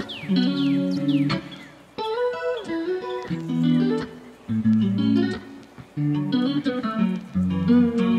thank you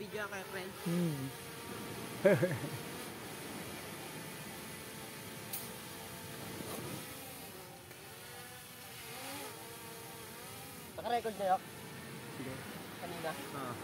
Video kay friend. Hmm. Naka-record kayo? Sige. Kanina? Ah.